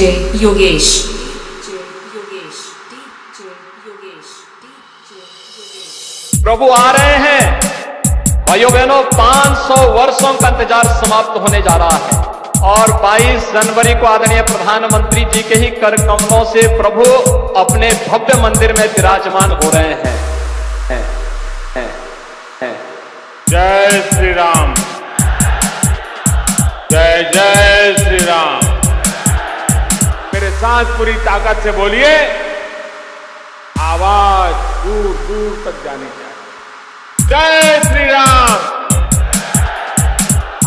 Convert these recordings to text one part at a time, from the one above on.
Yogesh DJ Yogesh. DJ Yogesh DJ Yogesh प्रभु आ रहे हैं। भाइयों बहनों 500 वर्षों का इंतज़ार समाप्त होने जा रहा है। और 22 जनवरी को आदरणीय प्रधानमंत्री जी के ही कर कमलों से प्रभु अपने भव्य मंदिर में विराजमान हो रहे हैं। हैं, हैं, हैं। जय श्री राम। जय जय। साथ पूरी ताकत से बोलिए, आवाज़ दूर दूर तक जानी चाहिए जय श्री राम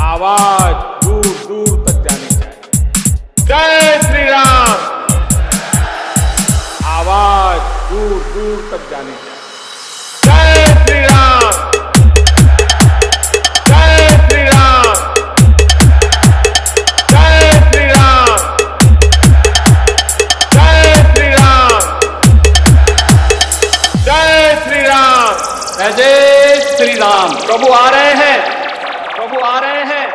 आवाज़ दूर दूर तक जानी चाहिए जय श्री राम आवाज़ दूर दूर तक जानी चाहिए श्री राम प्रभु आ रहे हैं। प्रभु आ रहे हैं।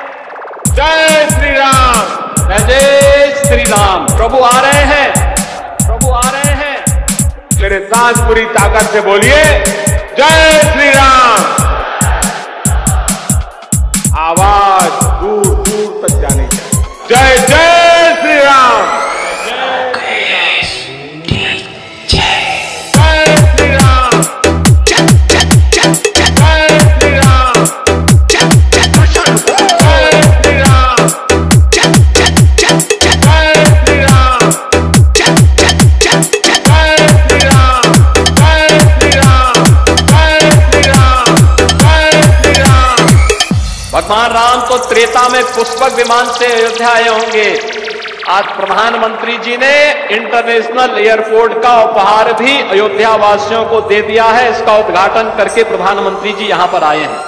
जय श्री राम जय श्री राम प्रभु आ रहे हैं। प्रभु आ रहे हैं। मेरे साथ पूरी ताकत से बोलिए, जय श्री राम आवाज़ दूर दूर तक जानी। चाहिए जय जय भगवान राम तो त्रेता में पुष्पक विमान से अयोध्या आए होंगे। आज प्रधानमंत्री जी ने इंटरनेशनल एयरपोर्ट का उपहार भी अयोध्या वासियों को दे दिया है। इसका उद्घाटन करके प्रधानमंत्री जी यहाँ पर आए हैं।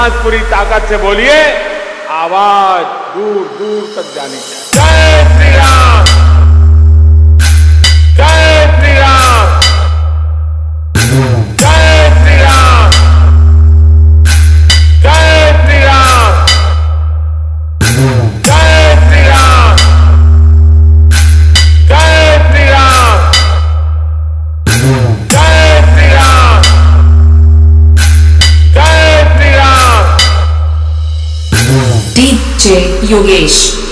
साथ पूरी ताकत से बोलिए आवाज़ दूर दूर तक जानी चाहिए। जय श्री राम। Yogesh.